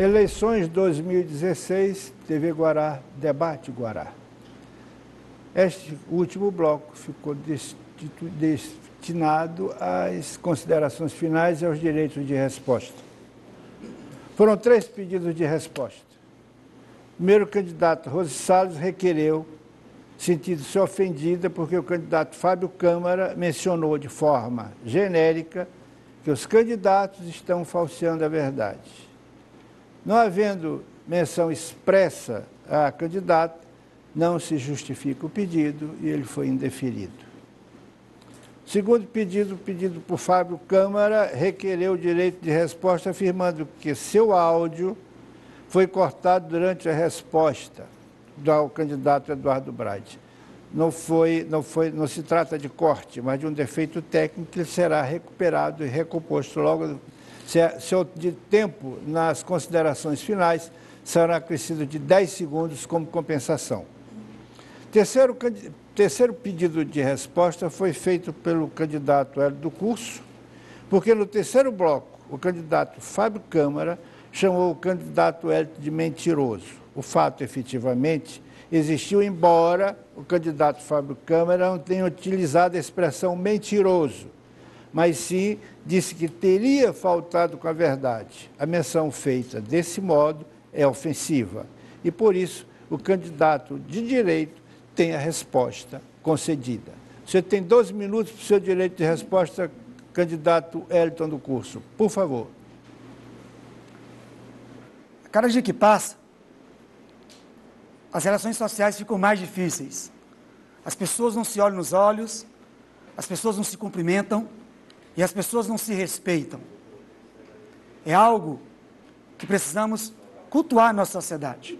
Eleições 2016, TV Guará, debate Guará. Este último bloco ficou destinado às considerações finais e aos direitos de resposta. Foram três pedidos de resposta. Primeiro, o candidato Rose Salles requereu, sentindo-se ofendida porque o candidato Fábio Câmara mencionou de forma genérica que os candidatos estão falseando a verdade. Não havendo menção expressa a candidato, não se justifica o pedido e ele foi indeferido. Segundo pedido, pedido por Fábio Câmara, requereu o direito de resposta afirmando que seu áudio foi cortado durante a resposta do candidato Eduardo Brade. Não, foi, não, foi, não se trata de corte, mas de um defeito técnico que será recuperado e recomposto logo. Se, se de tempo nas considerações finais será acrescido de 10 segundos como compensação. Terceiro, terceiro pedido de resposta foi feito pelo candidato Hélio do Curso, porque no terceiro bloco, o candidato Fábio Câmara chamou o candidato Hélio de mentiroso. O fato, efetivamente, existiu, embora o candidato Fábio Câmara não tenha utilizado a expressão mentiroso, mas sim disse que teria faltado com a verdade. A menção feita desse modo é ofensiva e, por isso, o candidato de direito tem a resposta concedida. Você tem 12 minutos para o seu direito de resposta, candidato Elton do curso. Por favor. A cada dia que passa, as relações sociais ficam mais difíceis. As pessoas não se olham nos olhos, as pessoas não se cumprimentam e as pessoas não se respeitam. É algo que precisamos cultuar na nossa sociedade.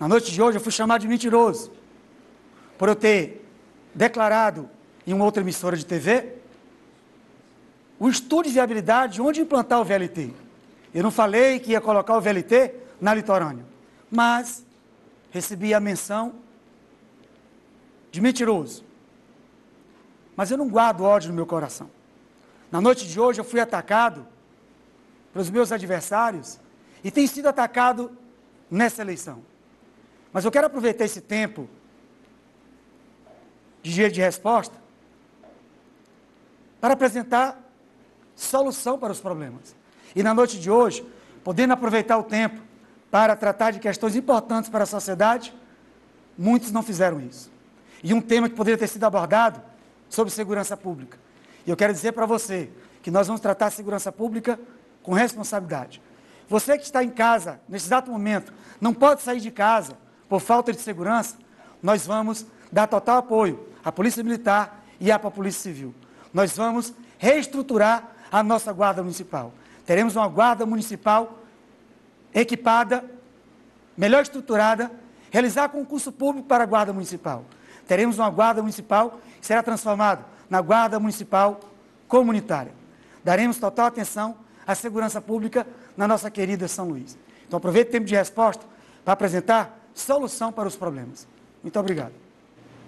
Na noite de hoje eu fui chamado de mentiroso por eu ter declarado em uma outra emissora de TV o estudo de viabilidade de onde implantar o VLT. Eu não falei que ia colocar o VLT na litorânea, mas recebi a menção de mentiroso. Mas eu não guardo ódio no meu coração. Na noite de hoje eu fui atacado pelos meus adversários e tenho sido atacado nessa eleição. Mas eu quero aproveitar esse tempo de dia de resposta para apresentar solução para os problemas. E na noite de hoje, podendo aproveitar o tempo para tratar de questões importantes para a sociedade, muitos não fizeram isso. E um tema que poderia ter sido abordado sobre segurança pública. E eu quero dizer para você que nós vamos tratar a segurança pública com responsabilidade. Você que está em casa, nesse exato momento, não pode sair de casa por falta de segurança, nós vamos dar total apoio à Polícia Militar e à Polícia Civil. Nós vamos reestruturar a nossa Guarda Municipal. Teremos uma Guarda Municipal equipada, melhor estruturada, realizar concurso público para a Guarda Municipal. Teremos uma Guarda Municipal que será transformada na Guarda Municipal Comunitária. Daremos total atenção à segurança pública na nossa querida São Luís. Então aproveite o tempo de resposta para apresentar solução para os problemas. Muito obrigado.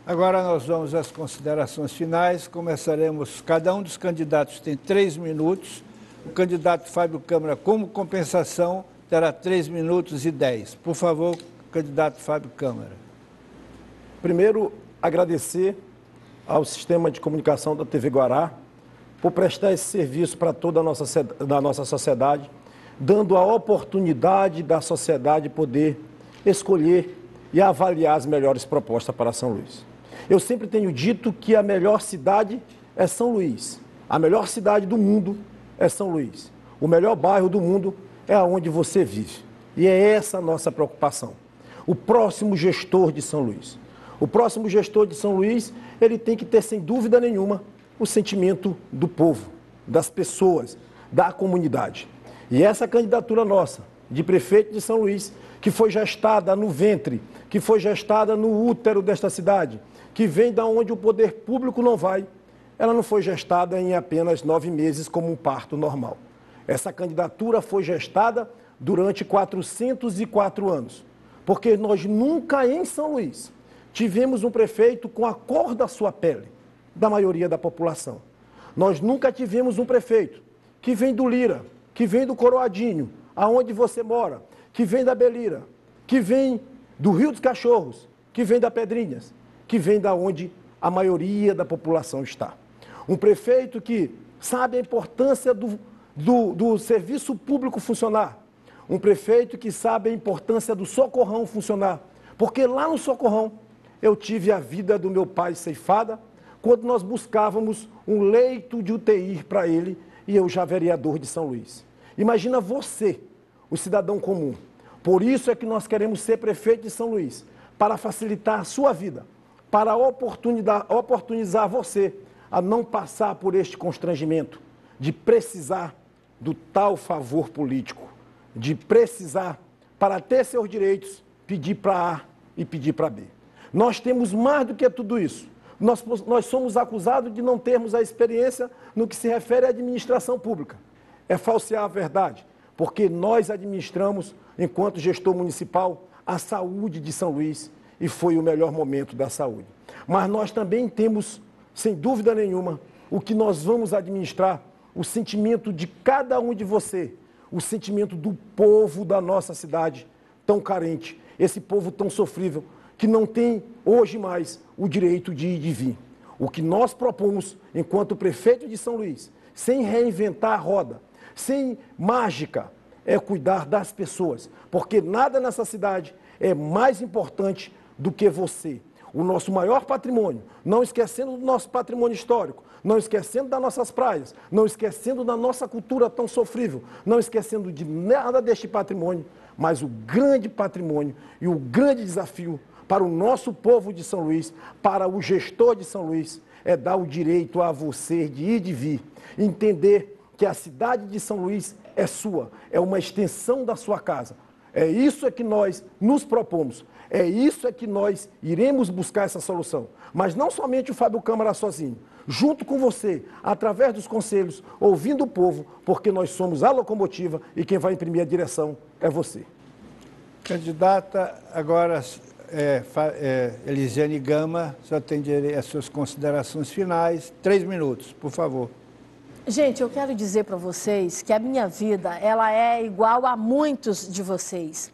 Agora nós vamos às considerações finais. Começaremos, cada um dos candidatos tem três minutos. O candidato Fábio Câmara, como compensação, terá três minutos e dez. Por favor, candidato Fábio Câmara. Primeiro, agradecer ao sistema de comunicação da TV Guará por prestar esse serviço para toda a nossa, da nossa sociedade, dando a oportunidade da sociedade poder escolher e avaliar as melhores propostas para São Luís. Eu sempre tenho dito que a melhor cidade é São Luís. A melhor cidade do mundo é São Luís. O melhor bairro do mundo é onde você vive. E é essa a nossa preocupação. O próximo gestor de São Luís. O próximo gestor de São Luís, ele tem que ter, sem dúvida nenhuma, o sentimento do povo, das pessoas, da comunidade. E essa candidatura nossa, de prefeito de São Luís, que foi gestada no ventre, que foi gestada no útero desta cidade, que vem da onde o poder público não vai, ela não foi gestada em apenas nove meses como um parto normal. Essa candidatura foi gestada durante 404 anos, porque nós nunca em São Luís tivemos um prefeito com a cor da sua pele, da maioria da população. Nós nunca tivemos um prefeito que vem do Lira, que vem do Coroadinho, aonde você mora, que vem da Belira, que vem do Rio dos Cachorros, que vem da Pedrinhas, que vem da onde a maioria da população está. Um prefeito que sabe a importância do, do, do serviço público funcionar. Um prefeito que sabe a importância do socorrão funcionar. Porque lá no socorrão eu tive a vida do meu pai ceifada quando nós buscávamos um leito de UTI para ele e eu já vereador de São Luís. Imagina você, o cidadão comum. Por isso é que nós queremos ser prefeito de São Luís, para facilitar a sua vida, para oportunizar você a não passar por este constrangimento de precisar do tal favor político, de precisar, para ter seus direitos, pedir para A e pedir para B. Nós temos mais do que tudo isso. Nós, nós somos acusados de não termos a experiência no que se refere à administração pública. É falsear a verdade, porque nós administramos, enquanto gestor municipal, a saúde de São Luís e foi o melhor momento da saúde. Mas nós também temos, sem dúvida nenhuma, o que nós vamos administrar, o sentimento de cada um de você, o sentimento do povo da nossa cidade tão carente, esse povo tão sofrível, que não tem hoje mais o direito de ir e vir. O que nós propomos, enquanto prefeito de São Luís, sem reinventar a roda, sem mágica, é cuidar das pessoas, porque nada nessa cidade é mais importante do que você. O nosso maior patrimônio, não esquecendo do nosso patrimônio histórico, não esquecendo das nossas praias, não esquecendo da nossa cultura tão sofrível, não esquecendo de nada deste patrimônio, mas o grande patrimônio e o grande desafio para o nosso povo de São Luís, para o gestor de São Luís, é dar o direito a você de ir e de vir, entender que a cidade de São Luís é sua, é uma extensão da sua casa. É isso é que nós nos propomos. É isso é que nós iremos buscar essa solução. Mas não somente o Fábio Câmara sozinho, junto com você, através dos conselhos, ouvindo o povo, porque nós somos a locomotiva e quem vai imprimir a direção é você. Candidata, agora é, é, Elisiane Gama, só tem direito às suas considerações finais. Três minutos, por favor. Gente, eu quero dizer para vocês que a minha vida, ela é igual a muitos de vocês.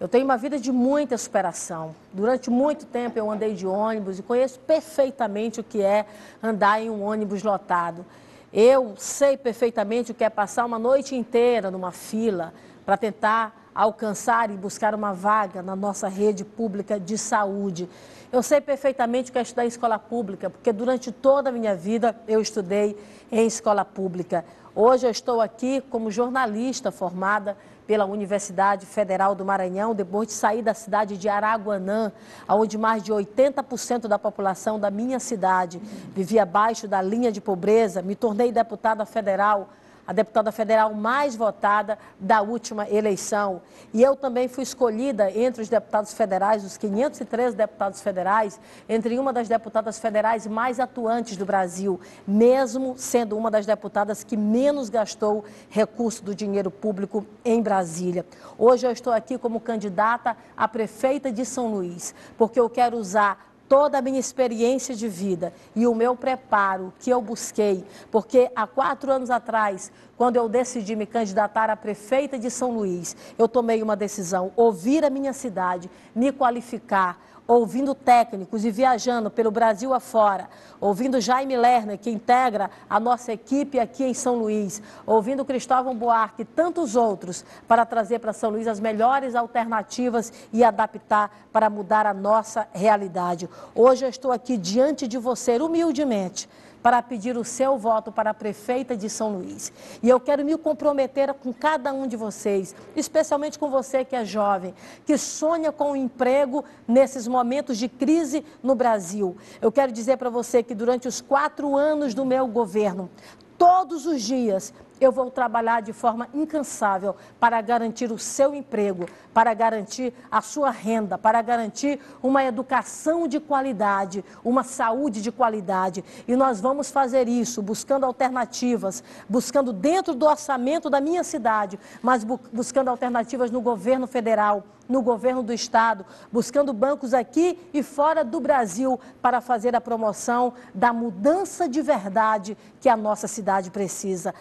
Eu tenho uma vida de muita superação. Durante muito tempo eu andei de ônibus e conheço perfeitamente o que é andar em um ônibus lotado. Eu sei perfeitamente o que é passar uma noite inteira numa fila para tentar alcançar e buscar uma vaga na nossa rede pública de saúde. Eu sei perfeitamente o que é estudar em escola pública, porque durante toda a minha vida eu estudei em escola pública. Hoje eu estou aqui como jornalista formada pela Universidade Federal do Maranhão, depois de sair da cidade de Araguanã, onde mais de 80% da população da minha cidade vivia abaixo da linha de pobreza, me tornei deputada federal a deputada federal mais votada da última eleição. E eu também fui escolhida entre os deputados federais, os 513 deputados federais, entre uma das deputadas federais mais atuantes do Brasil, mesmo sendo uma das deputadas que menos gastou recurso do dinheiro público em Brasília. Hoje eu estou aqui como candidata a prefeita de São Luís, porque eu quero usar toda a minha experiência de vida e o meu preparo que eu busquei, porque há quatro anos atrás, quando eu decidi me candidatar a prefeita de São Luís, eu tomei uma decisão: ouvir a minha cidade, me qualificar ouvindo técnicos e viajando pelo Brasil afora, ouvindo Jaime Lerner, que integra a nossa equipe aqui em São Luís, ouvindo Cristóvão Buarque e tantos outros, para trazer para São Luís as melhores alternativas e adaptar para mudar a nossa realidade. Hoje eu estou aqui diante de você, humildemente, para pedir o seu voto para a prefeita de São Luís. E eu quero me comprometer com cada um de vocês, especialmente com você que é jovem, que sonha com o um emprego nesses momentos de crise no Brasil. Eu quero dizer para você que durante os quatro anos do meu governo, todos os dias eu vou trabalhar de forma incansável para garantir o seu emprego, para garantir a sua renda, para garantir uma educação de qualidade, uma saúde de qualidade. E nós vamos fazer isso buscando alternativas, buscando dentro do orçamento da minha cidade, mas bu buscando alternativas no governo federal, no governo do estado, buscando bancos aqui e fora do Brasil para fazer a promoção da mudança de verdade que a nossa cidade precisa.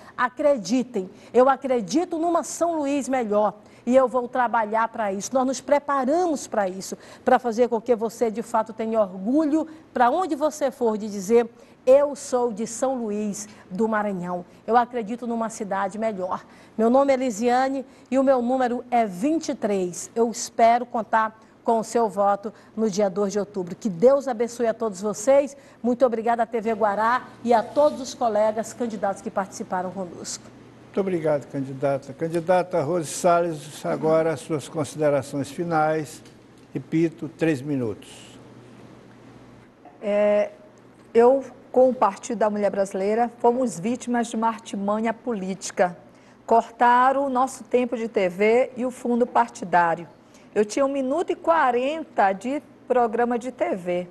Acreditem, eu acredito numa São Luís melhor. e eu vou trabalhar para isso. Nós nos preparamos para isso, para fazer com que você de fato tenha orgulho para onde você for de dizer eu sou de São Luís do Maranhão. Eu acredito numa cidade melhor. Meu nome é Elisiane e o meu número é 23. Eu espero contar com o seu voto no dia 2 de outubro. Que Deus abençoe a todos vocês. Muito obrigada à TV Guará e a todos os colegas candidatos que participaram conosco. Muito obrigado, candidata. Candidata Rose Salles, agora as suas considerações finais. Repito, três minutos. É, eu com o Partido da Mulher Brasileira, fomos vítimas de uma artimanha política. Cortaram o nosso tempo de TV e o fundo partidário. Eu tinha um minuto e quarenta de programa de TV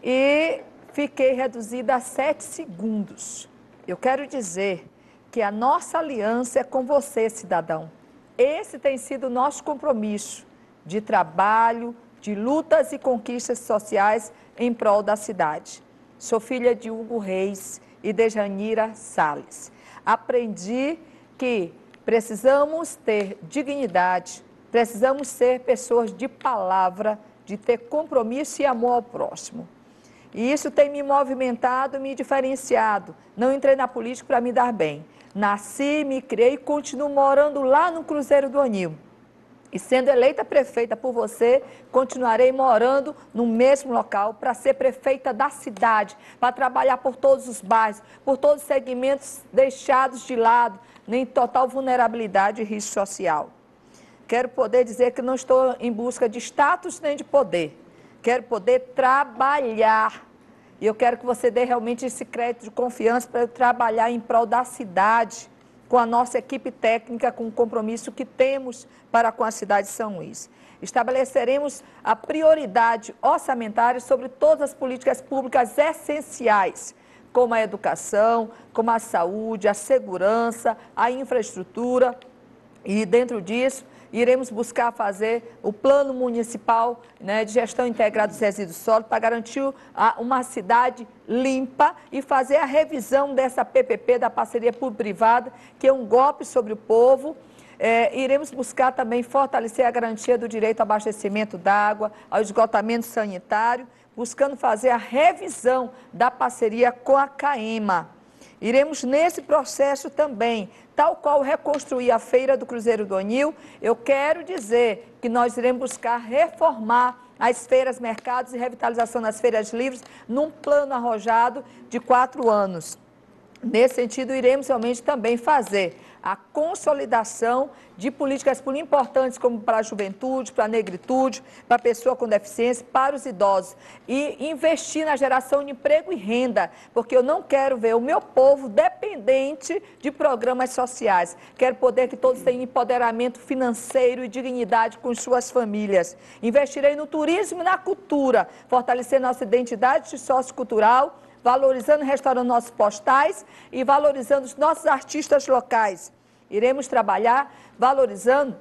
e fiquei reduzida a sete segundos. Eu quero dizer que a nossa aliança é com você, cidadão. Esse tem sido o nosso compromisso de trabalho, de lutas e conquistas sociais em prol da cidade. Sou filha de Hugo Reis e de Janira Sales. Aprendi que precisamos ter dignidade, precisamos ser pessoas de palavra, de ter compromisso e amor ao próximo. E isso tem me movimentado, me diferenciado. Não entrei na política para me dar bem. Nasci, me criei e continuo morando lá no Cruzeiro do Anil. E sendo eleita prefeita por você, continuarei morando no mesmo local para ser prefeita da cidade, para trabalhar por todos os bairros, por todos os segmentos deixados de lado, em total vulnerabilidade e risco social. Quero poder dizer que não estou em busca de status nem de poder. Quero poder trabalhar. E eu quero que você dê realmente esse crédito de confiança para eu trabalhar em prol da cidade com a nossa equipe técnica, com o compromisso que temos para com a cidade de São Luís. Estabeleceremos a prioridade orçamentária sobre todas as políticas públicas essenciais, como a educação, como a saúde, a segurança, a infraestrutura. E dentro disso, iremos buscar fazer o plano municipal né, de gestão integrada dos resíduos sólidos para garantir uma cidade limpa e fazer a revisão dessa PPP, da parceria público-privada, que é um golpe sobre o povo. É, iremos buscar também fortalecer a garantia do direito ao abastecimento d'água, ao esgotamento sanitário, buscando fazer a revisão da parceria com a CAEMA. Iremos nesse processo também tal qual reconstruir a feira do Cruzeiro do Anil, eu quero dizer que nós iremos buscar reformar as feiras, mercados e revitalização das feiras livres num plano arrojado de quatro anos. Nesse sentido, iremos realmente também fazer a consolidação de políticas públicas importantes, como para a juventude, para a negritude, para a pessoa com deficiência, para os idosos. E investir na geração de emprego e renda, porque eu não quero ver o meu povo dependente de programas sociais. Quero poder que todos tenham empoderamento financeiro e dignidade com suas famílias. Investirei no turismo e na cultura, fortalecer nossa identidade sociocultural valorizando e restaurando nossos postais e valorizando os nossos artistas locais. Iremos trabalhar valorizando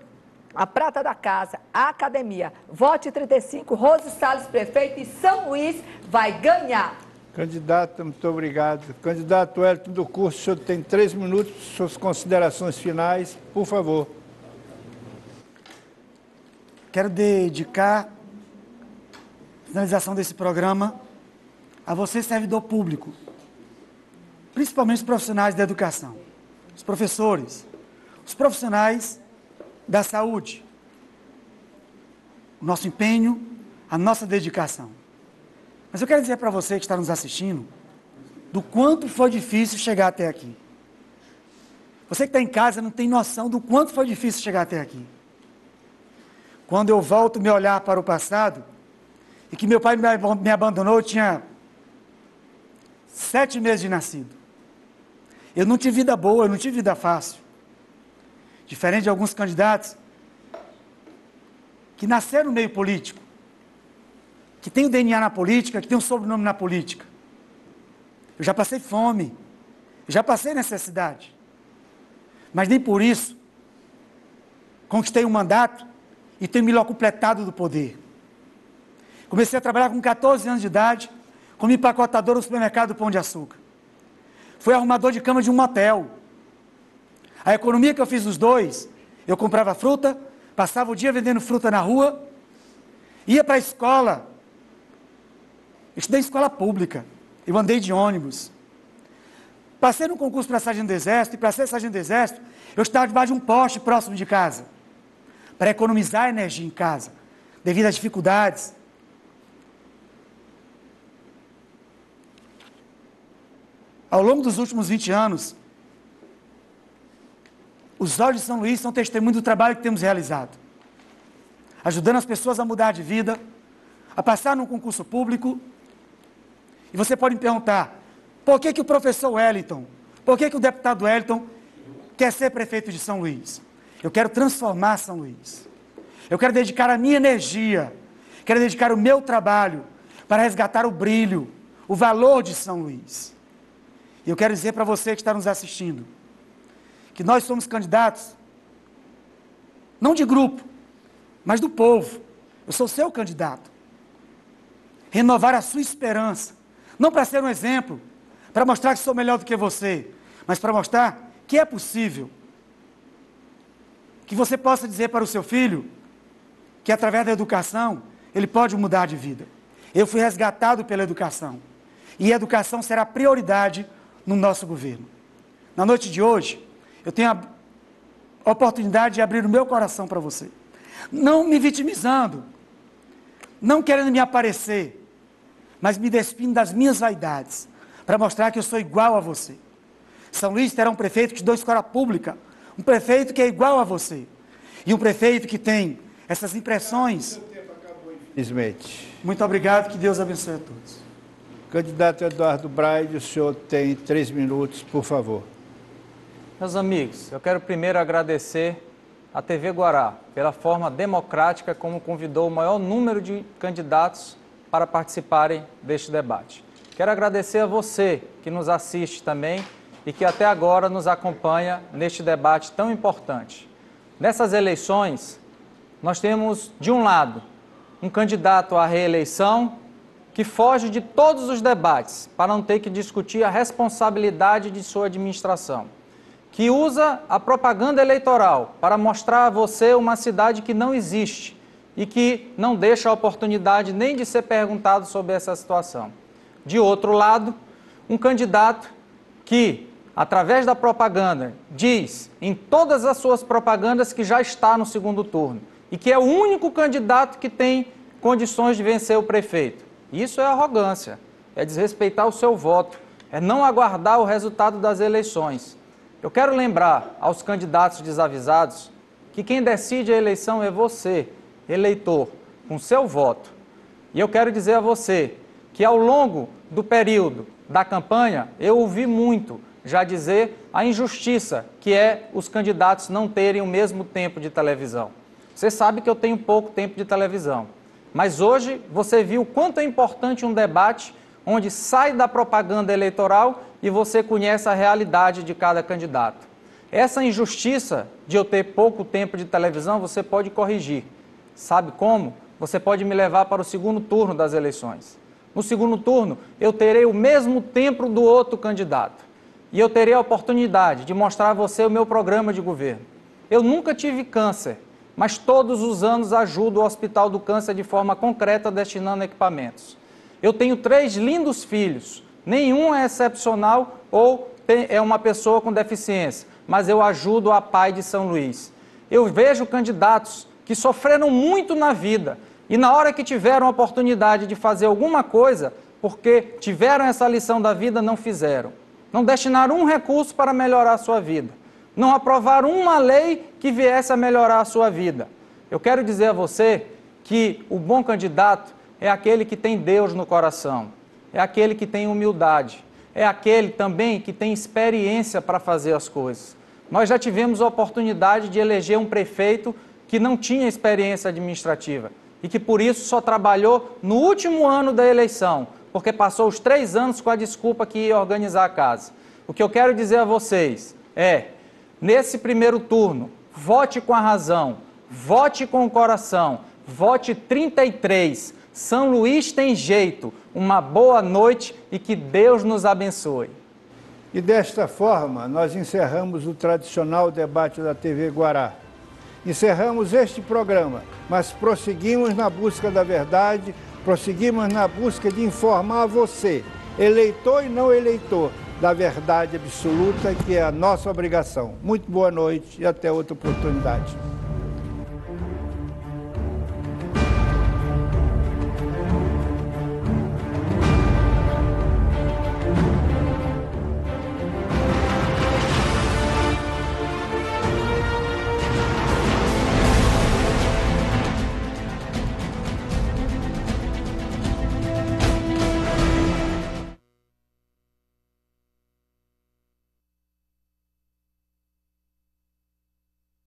a prata da casa, a academia. Vote 35, Rose Salles, prefeito, e São Luís vai ganhar. Candidata, muito obrigado. Candidato Elton do curso, o senhor tem três minutos, suas considerações finais, por favor. Quero dedicar a finalização desse programa a você, servidor público, principalmente os profissionais da educação, os professores, os profissionais da saúde, o nosso empenho, a nossa dedicação. Mas eu quero dizer para você que está nos assistindo, do quanto foi difícil chegar até aqui. Você que está em casa não tem noção do quanto foi difícil chegar até aqui. Quando eu volto me olhar para o passado, e que meu pai me abandonou, eu tinha sete meses de nascido. Eu não tive vida boa, eu não tive vida fácil. Diferente de alguns candidatos que nasceram no meio político, que tem o DNA na política, que tem o sobrenome na política. Eu já passei fome, já passei necessidade. Mas nem por isso conquistei um mandato e tenho me locupletado do poder. Comecei a trabalhar com 14 anos de idade como empacotador no supermercado Pão de Açúcar. Fui arrumador de cama de um motel. A economia que eu fiz dos dois, Eu comprava fruta, passava o dia vendendo fruta na rua, ia para a escola. Estudei em escola pública, eu andei de ônibus. Passei no concurso para sargento do exército, e para ser sargento do exército, eu estava debaixo de um poste próximo de casa, para economizar energia em casa, devido às dificuldades. Ao longo dos últimos 20 anos, os olhos de São Luís são testemunho do trabalho que temos realizado, ajudando as pessoas a mudar de vida, a passar num concurso público. E você pode me perguntar, por que, que o professor Wellington, por que, que o deputado Wellington quer ser prefeito de São Luís? Eu quero transformar São Luís. Eu quero dedicar a minha energia, quero dedicar o meu trabalho para resgatar o brilho, o valor de São Luís. E eu quero dizer para você que está nos assistindo, que nós somos candidatos, não de grupo, mas do povo. Eu sou seu candidato. Renovar a sua esperança, não para ser um exemplo, para mostrar que sou melhor do que você, mas para mostrar que é possível. Que você possa dizer para o seu filho que através da educação ele pode mudar de vida. Eu fui resgatado pela educação. E a educação será prioridade no nosso governo. Na noite de hoje, eu tenho a oportunidade de abrir o meu coração para você. Não me vitimizando, não querendo me aparecer, mas me despindo das minhas vaidades, para mostrar que eu sou igual a você. São Luís terá um prefeito que estudou escola pública, um prefeito que é igual a você, e um prefeito que tem essas impressões. Infelizmente. Muito obrigado, que Deus abençoe a todos. Candidato Eduardo Braide, o senhor tem três minutos, por favor. Meus amigos, eu quero primeiro agradecer à TV Guará pela forma democrática como convidou o maior número de candidatos para participarem deste debate. Quero agradecer a você que nos assiste também e que até agora nos acompanha neste debate tão importante. Nessas eleições, nós temos, de um lado, um candidato à reeleição que foge de todos os debates para não ter que discutir a responsabilidade de sua administração, que usa a propaganda eleitoral para mostrar a você uma cidade que não existe e que não deixa a oportunidade nem de ser perguntado sobre essa situação. De outro lado, um candidato que, através da propaganda, diz em todas as suas propagandas que já está no segundo turno e que é o único candidato que tem condições de vencer o prefeito. Isso é arrogância, é desrespeitar o seu voto, é não aguardar o resultado das eleições. Eu quero lembrar aos candidatos desavisados que quem decide a eleição é você, eleitor, com seu voto. E eu quero dizer a você que ao longo do período da campanha eu ouvi muito já dizer a injustiça que é os candidatos não terem o mesmo tempo de televisão. Você sabe que eu tenho pouco tempo de televisão. Mas hoje você viu quanto é importante um debate onde sai da propaganda eleitoral e você conhece a realidade de cada candidato. Essa injustiça de eu ter pouco tempo de televisão você pode corrigir. Sabe como? Você pode me levar para o segundo turno das eleições. No segundo turno, eu terei o mesmo tempo do outro candidato. E eu terei a oportunidade de mostrar a você o meu programa de governo. Eu nunca tive câncer, mas todos os anos ajudo o Hospital do Câncer de forma concreta, destinando equipamentos. Eu tenho três lindos filhos, nenhum é excepcional ou é uma pessoa com deficiência, mas eu ajudo a pai de São Luís. Eu vejo candidatos que sofreram muito na vida e na hora que tiveram a oportunidade de fazer alguma coisa, porque tiveram essa lição da vida, não fizeram. Não destinaram um recurso para melhorar a sua vida não aprovar uma lei que viesse a melhorar a sua vida. Eu quero dizer a você que o bom candidato é aquele que tem Deus no coração, é aquele que tem humildade, é aquele também que tem experiência para fazer as coisas. Nós já tivemos a oportunidade de eleger um prefeito que não tinha experiência administrativa e que por isso só trabalhou no último ano da eleição, porque passou os três anos com a desculpa que ia organizar a casa. O que eu quero dizer a vocês é nesse primeiro turno, vote com a razão, vote com o coração, vote 33. São Luís tem jeito. Uma boa noite e que Deus nos abençoe. E desta forma, nós encerramos o tradicional debate da TV Guará. encerramos este programa, mas prosseguimos na busca da verdade, prosseguimos na busca de informar você, eleitor e não eleitor, da verdade absoluta, que é a nossa obrigação. Muito boa noite e até outra oportunidade.